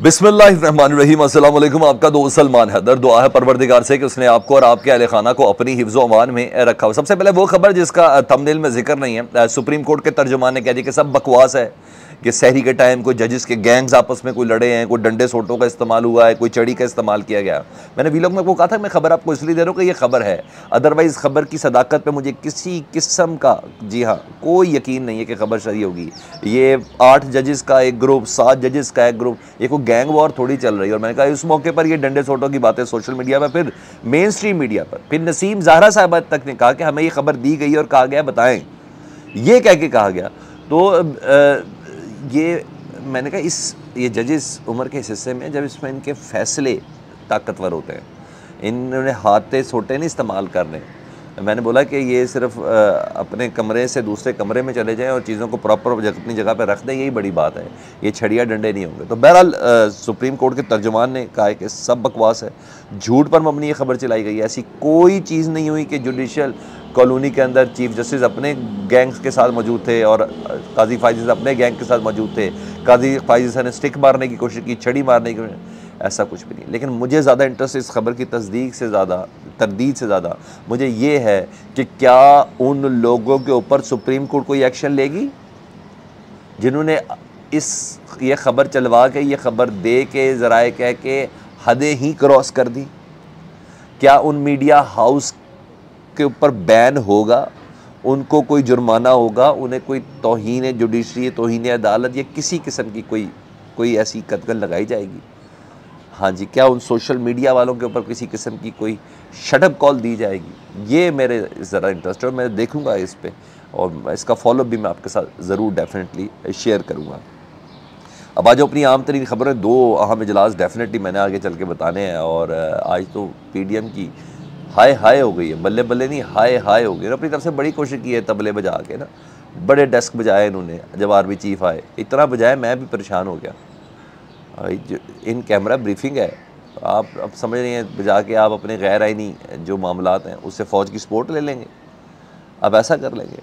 अस्सलाम वालेकुम आपका दो सलमान हैदर, दुआ है परवरदिगार से कि उसने आपको और आपके अहल खाना को अपनी हिफ़्जो अमान में रखा हो। सबसे पहले वो खबर जिसका थंबनेल में ज़िक्र नहीं है सुप्रीम कोर्ट के तर्जुमान ने कह दिया कि सब बकवास है। कि शहरी के टाइम कोई जजेस के गैंग्स आपस में कोई लड़े हैं कोई डंडे सोटों का इस्तेमाल हुआ है कोई चड़ी का इस्तेमाल किया गया। मैंने वीलॉग में वो कहा था मैं खबर आपको इसलिए दे रहा हूँ कि ये खबर है। अदरवाइज़ खबर की सदाकत पर मुझे किसी किस्म का जी हाँ कोई यकीन नहीं है कि खबर सही होगी। ये आठ जजेस का एक ग्रुप सात जजेस का एक ग्रुप ये कोई गैंग वॉर थोड़ी चल रही है। और मैंने कहा उस मौके पर ये डंडे सोटों की बातें सोशल मीडिया पर फिर मेन स्ट्रीम मीडिया पर फिर नसीम जहरा साहब तक ने कहा कि हमें ये खबर दी गई और कहा गया बताएँ। ये कह के कहा गया। तो आ, ये मैंने कहा, इस, ये जजेस उम्र के हिस्से में जब इसमें इनके फैसले ताकतवर होते हैं। इन्होंने हाथे सोटे नहीं इस्तेमाल करने। मैंने बोला कि ये सिर्फ़ अपने कमरे से दूसरे कमरे में चले जाएँ और चीज़ों को प्रॉपर अपनी जगह पर रख दें, यही बड़ी बात है। ये छड़िया डंडे नहीं होंगे। तो बहरहाल सुप्रीम कोर्ट के तर्जुमान ने कहा कि सब बकवास है। झूठ पर मबनी ये खबर चलाई गई ऐसी कोई चीज़ नहीं हुई कि जुडिशल कॉलोनी के अंदर चीफ जस्टिस अपने गैंग्स के साथ मौजूद थे और काजी फाइज अपने गैंग के साथ मौजूद थे। काजी फाइज ने स्टिक मारने की कोशिश की, छड़ी मारने की ऐसा कुछ भी नहीं। लेकिन मुझे ज़्यादा इंटरेस्ट इस खबर की तस्दीक से ज़्यादा, तरदीद से ज़्यादा, मुझे ये है कि क्या उन लोगों के ऊपर सुप्रीम कोर्ट कोई एक्शन लेगी? जिन्होंने इस, ये खबर चलवा के, ये खबर दे के, ज़राए कह के, हदें ही क्रॉस कर दी। क्या उन मीडिया हाउस के ऊपर बैन होगा, उनको कोई जुर्माना होगा, उन्हें कोई तोहन जुडिशरी तोहन अदालत या किसी किस्म की कोई कोई ऐसी कदगन लगाई जाएगी। हाँ जी, क्या उन सोशल मीडिया वालों के ऊपर किसी किस्म की कोई शटअप कॉल दी जाएगी? ये मेरे ज़रा इंटरेस्ट है और मैं देखूँगा इस पर और इसका फॉलोअप भी मैं आपके साथ ज़रूर डेफिनेटली शेयर करूँगा। अब आज अपनी आम तरीन खबरें, दो अहम इजलास डेफिनेटली मैंने आगे चल के बताने हैं, और आज तो पी डी एम की हाय हाय हो गई है, बल्ले बल्ले नहीं, हाय हाय हो गई अपनी तरफ़ से बड़ी कोशिश की है तबले बजा के ना, बड़े डेस्क बजाए इन्होंने, जब आर्मी चीफ आए। इतना बजाए मैं भी परेशान हो गया। इन कैमरा ब्रीफिंग है, आप अब समझ रहे हैं, बजा के आप अपने गैर आइनी जो मामला हैं, उससे फ़ौज की सपोर्ट ले लेंगे। अब ऐसा कर लेंगे।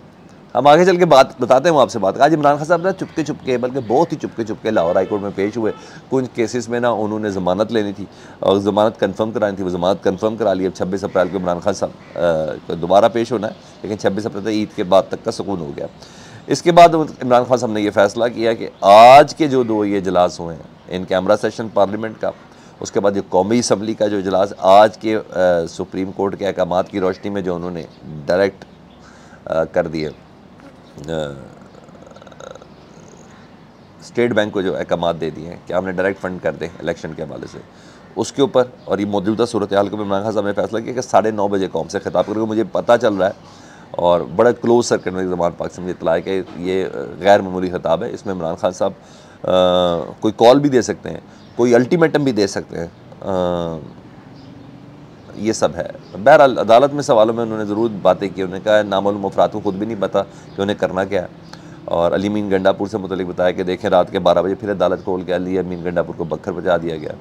हम आगे चल के बात बताते हैं आपसे बात आज इमरान खान साहब ना चुपके चुपके बल्कि बहुत ही चुपके चुपके लाहौर हाईकोर्ट में पेश हुए। कुछ केसेस में ना उन्होंने ज़मानत लेनी थी और ज़मानत कंफर्म करानी थी। वो ज़मानत कंफर्म करा ली। अब छब्बीस अप्रैल को इमरान खान साहब दोबारा पेश होना है लेकिन छब्बीस अप्रैल ईद के बाद तक का सुकून हो गया। इसके बाद इमरान खान साहब ने यह फैसला किया कि आज के जो दो ये इजलास हुए हैं इन कैमरा सेशन पार्लियामेंट का उसके बाद ये कौमी असम्बली का जो इजलास आज के आ, सुप्रीम कोर्ट के अहकाम की रोशनी में जो उन्होंने डायरेक्ट कर दिए। स्टेट बैंक को जो अहकाम दे दिए हैं कि हमने डायरेक्ट फंड कर दें इलेक्शन के हवाले से? उसके ऊपर, और ये मौजूदा सूरत हाल को इमरान खान साहब ने फैसला किया कि साढ़े नौ बजे कौम से खिताब करके मुझे पता चल रहा है, और बड़ा क्लोज सर्कट में जमान पाक से मुझे इतला है कि ये गैर ममूली खिताब है। इसमें इमरान खान साहब कोई कॉल भी दे सकते हैं, कोई अल्टीमेटम भी दे सकते हैं ये सब है। बहरहाल, अदालत में सवालों में उन्होंने ज़रूर बातें की। उन्होंने कहा, नामालूम अफरात को खुद भी नहीं पता कि उन्हें करना क्या है। और अली मीन गंडापुर से मुतलिक बताया कि देखें, रात के बारह बजे फिर अदालत खोल के अली मीन गंडापुर को बखर बजा दिया गया।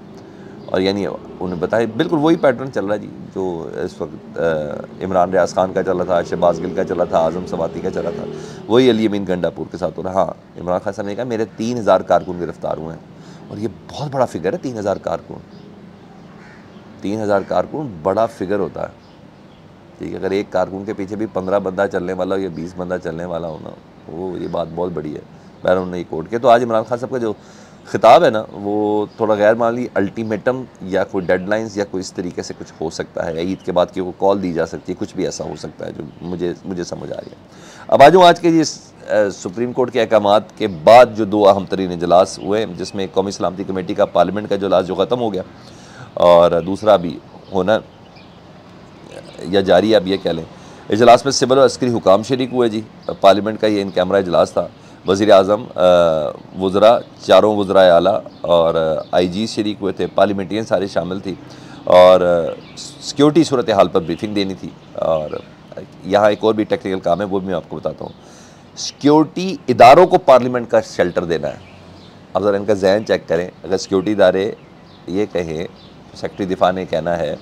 और यानी उन्हें बताया, बिल्कुल वही पैटर्न चल रहा है जी, जो इस वक्त इमरान रियाज खान का चला था, शहबाज गिल का चला था, आज़म सवाती का चला था। वही अली अमीन गंडापुर के साथ हो रहा हाँ इमरान खान साहब ने कहा, मेरे तीन हज़ार कारकुन गिरफ़्तार हुए हैं। और ये बहुत बड़ा फिगर है, तीन हज़ार कारकुन। तीन हज़ार कारकुन, बड़ा फिगर होता है। ठीक है, अगर एक कारकुन के पीछे भी पंद्रह बंदा चलने वाला हो या बीस बंदा चलने वाला हो ना, वो, ये बात बहुत बड़ी है। बैरून नहीं कोर्ट के तो आज इमरान खान साहब का जो ख़िताब है ना, वो थोड़ा गैर मामूली अल्टीमेटम या कोई डेडलाइंस या कोई इस तरीके से कुछ हो सकता है ईद के बाद की कॉल दी जा सकती है, कुछ भी ऐसा हो सकता है जो मुझे मुझे समझ आ रही है। अब आज आज के जिस सुप्रीम कोर्ट के अहकाम के बाद जो दो अहम तरीन इजलास हुए, जिसमें कौमी सलामती कमेटी का पार्लियामेंट का इजलास जो ख़त्म हो गया और दूसरा भी होना या जारी अब ये कह लें। इजलास में सिविल और अस्करी हुकाम शरीक हुए जी। पार्लियामेंट का ये इन कैमरा इजलास था। वज़ी अजम वज़रा, चारों वज़रा आला और आई जी शरीक हुए थे। पार्लियामेंटियन सारे शामिल थी। और सिक्योरिटी सूरत हाल पर ब्रीफिंग देनी थी। और यहाँ एक और भी टेक्निकल काम है, वो भी मैं आपको बताता हूँ। सिक्योरिटी इदारों को पार्लियामेंट का शेल्टर देना है। अब ज़रा इनका जहन चेक करें। अगर सिक्योरिटी इदारे ये कहें सेक्रेटरी दिफा ने कहना है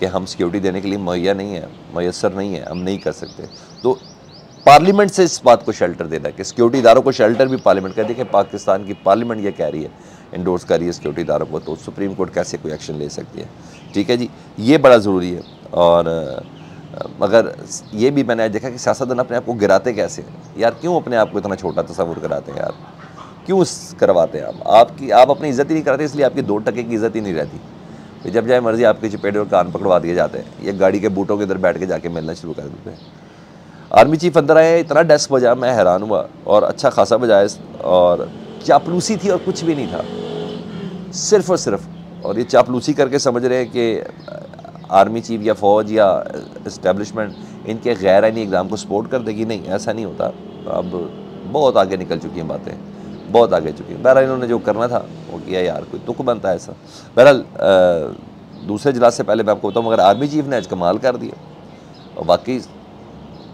कि हम सिक्योरिटी देने के लिए मुहैया नहीं है मैसर नहीं है, हम नहीं कर सकते। तो पार्लियामेंट से इस बात को शेल्टर देना कि सिक्योरिटी इदारों को शेल्टर भी पार्लियामेंट कर देखिए पाकिस्तान की पार्लियामेंट ये कह रही है इंडोर्स कर रही है सिक्योरिटी इदारों को तो सुप्रीम कोर्ट कैसे कोई एक्शन ले सकती है? ठीक है जी, ये बड़ा ज़रूरी है। और मगर ये भी मैंने देखा कि सियासतदान अपने आप को गिराते कैसे यार क्यों अपने आप को इतना छोटा तस्वुर कराते हैं यार क्यों करवाते हैं आप? आपकी, आप अपनी इज़्ज़त ही नहीं कराते, इसलिए आपकी दो टके की इज़्ज़त ही नहीं रहती। तो जब जाए मर्ज़ी आपके चपेटे और कान पकड़वा दिए जाते हैं। ये गाड़ी के बूटों के इधर बैठ के जाके मिलना शुरू कर देते हैं। आर्मी चीफ अंदर आए, इतना डेस्क बजा, मैं हैरान हुआ और अच्छा खासा बजाया और चापलूसी थी और कुछ भी नहीं था। सिर्फ़ और सिर्फ़, और ये चापलूसी करके समझ रहे हैं कि आर्मी चीफ या फ़ौज या इस्टेब्लिशमेंट इनके गैर आइनी एग्ज़ाम को सपोर्ट कर देगी? नहीं, ऐसा नहीं होता। अब बहुत आगे निकल चुकी हैं बातें। बहुत आगे चुकी हैं। बहरहाल इन्होंने जो करना था, वो किया यार, कोई तुक बनता है ऐसा। बहरहाल दूसरे इजलास से पहले मैं आपको बताऊँ, मगर आर्मी चीफ ने आज कमाल कर दिया। और बाकी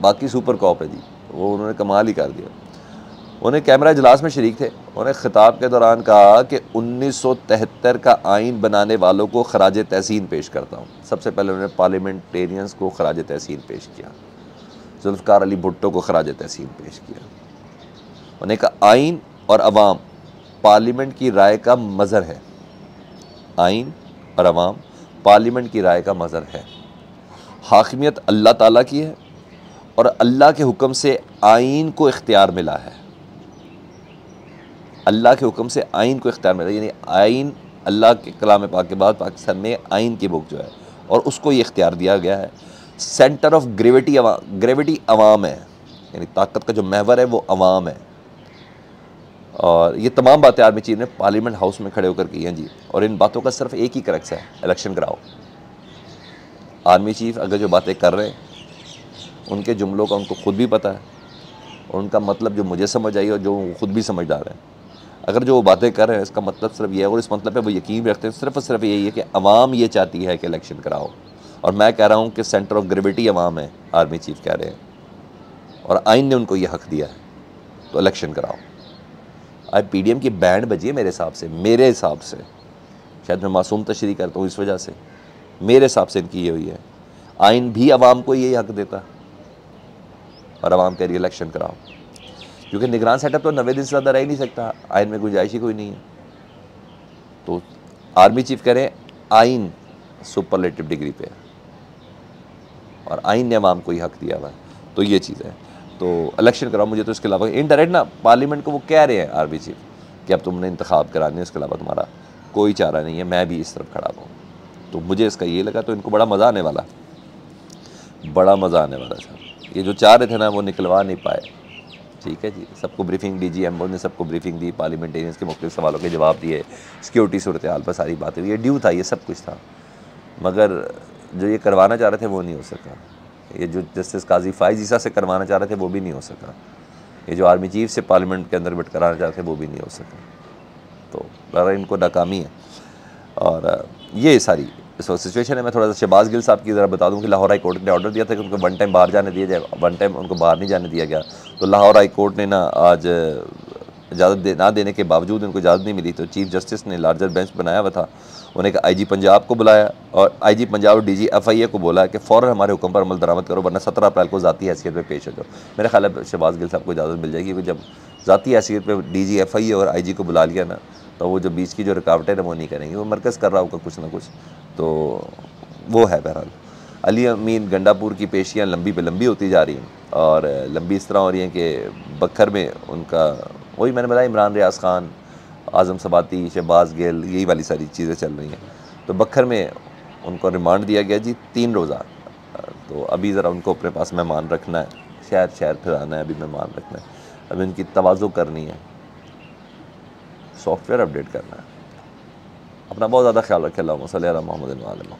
बाकी सुपर कॉप है जी, वो उन्होंने कमाल ही कर दिया। उन्हें कैमरा इजलास में शरीक थे। उन्हें ख़िताब के दौरान कहा कि 1973 का आइन बनाने वालों को खराज तहसीन पेश करता हूँ। सबसे पहले उन्होंने पार्लियामेंटेरियंस को खराज तहसीन पेश किया। जुल्फ़ार अली भुट्टो को खराज तहसीन पेश किया। उन्हें कहा आइन और अवाम, पार्लियामेंट की राय का मज़र है। आइन और अवाम, पार्लियामेंट की राय का मज़र है। हाकमियत अल्लाह ताला की है और अल्लाह के हुक्म से आइन को इख्तियार मिला है। अल्लाह के हुक्म से आइन को इख्तियार मिला यानी आइन अल्लाह के कलाम पाक के बाद पाकिस्तान में आइन की बुक जो है और उसको ये इख्तियार दिया गया है। सेंटर ऑफ़ ग्रेविटी ग्रेविटी अवाम है, यानी ताकत का जो महवर है वो अवाम है। और ये तमाम बातें आर्मी चीफ ने पार्लियामेंट हाउस में खड़े होकर की हैं जी। और इन बातों का सिर्फ़ एक ही करक्स है, इलेक्शन कराओ। आर्मी चीफ अगर जो बातें कर रहे हैं, उनके जुमलों का उनको खुद भी पता है और उनका मतलब जो मुझे समझ आई और जो खुद भी समझदार है। अगर जो वो बातें कर रहे हैं, इसका मतलब सिर्फ़ ये है और इस मतलब पे वो यकीन रखते हैं, सिर्फ़ और सिर्फ़ यही है कि अवाम ये चाहती है कि इलेक्शन कराओ। और मैं कह रहा हूँ कि सेंटर ऑफ़ ग्रेविटी अवाम है, आर्मी चीफ कह रहे हैं। और आइन ने उनको ये हक दिया है तो इलेक्शन कराओ। आज पी की बैंड बजी है मेरे हिसाब से, मेरे हिसाब से। शायद मैं मासूम तशरी करता हूँ इस वजह से। मेरे हिसाब से इनकी ये हुई है। आइन भी आवाम को यही हक देता। और आवाम कह रही इलेक्शन कराओ। क्योंकि निगरान सेटअप तो नबे दिन से ज़्यादा रह ही नहीं सकता। आइन में गुंजाइश ही कोई नहीं है। तो आर्मी चीफ कह रहे हैं, आइन सुपरलेटिव डिग्री पे और आइन ने आवाम को ही हक दिया हुआ है। तो ये चीज़ है। तो इलेक्शन कराओ मुझे तो इसके अलावा इनडायरेक्ट ना पार्लियामेंट को वो कह रहे हैं आर्मी चीफ कि अब तुमने इंतखब करानी इसके अलावा तुम्हारा कोई चारा नहीं है, मैं भी इस तरफ़ खड़ा हूँ। तो मुझे इसका ये लगा तो इनको बड़ा मज़ा आने वाला। बड़ा मज़ा आने वाला था। ये जो चाह रहे थे ना, वो निकलवा नहीं पाए। ठीक है जी? सबको ब्रीफिंग डी जी एम ने सबको ब्रीफिंग दी पार्लियामेंटेरियंस के मुख्तु सवालों के जवाब दिए सिक्योरिटी सूरत हाल पर सारी बातें ये ड्यू था, ये सब कुछ था। मगर जो ये करवाना चाह रहे थे, वो नहीं हो सका। ये जो जस्टिस काजी फाइज ईसा से करवाना चाह रहे थे, वो भी नहीं हो सका। ये जो आर्मी चीफ से पार्लियामेंट के अंदर बिट कराना चाहते थे, वो भी नहीं हो सका। तो ज़रा इनको नाकामी है। और ये सारी, सो सिचुएशन है। मैं थोड़ा सा शहबाज गिल साहब की ज़रा बता दूँ कि लाहौर हाई कोर्ट ने ऑर्डर दिया था कि उनको वन टाइम बाहर जाने दिया जाए, वन टाइम उनको बाहर नहीं जाने दिया गया। तो लाहौर हाई कोर्ट ने ना आज इजाज़त दे ना देने के बावजूद उनको इजाज़त नहीं मिली तो चीफ जस्टिस ने लार्जर बेंच बनाया हुआ था। उन्हें आई जी पंजाब को बुलाया और आई जी पंजाब और डी जी एफ़ आई ए को बोला कि फ़ौर हमारे हुक्म पर अमल दरामद करो, वरना सत्रह अप्रैल को ज़ाती हैसियत में पेश हो जाओ। मेरा ख्याल है शहबाज गिल साहब को इजाज़त मिल जाएगी, जब ज़ाती हैसियत पर डी जी और आई जी को बुला लिया ना तो वो जो बीच की जो रुकावटें ना वो नहीं करेंगे। वो मरकज़ कर रहा होगा कुछ ना कुछ तो वो है बहरहाल। अली अमीन गंडापुर की पेशियाँ लंबी पे लंबी होती जा रही हैं और लंबी इस तरह हो रही हैं कि बखर में उनका वही मैंने बताया, इमरान रियाज ख़ान, आज़म सबाती, शहबाज गिल, यही वाली सारी चीज़ें चल रही हैं। तो बखर में उनको रिमांड दिया गया जी तीन रोज़ा। तो अभी ज़रा उनको अपने पास मेहमान रखना है शहर शहर फिर आना है, अभी मेहमान रखना है। अभी उनकी तोज़ो करनी है। सॉफ्टवेयर अपडेट करना है। अपना बहुत ज़्यादा ख्याल रखें। मोहम्मद।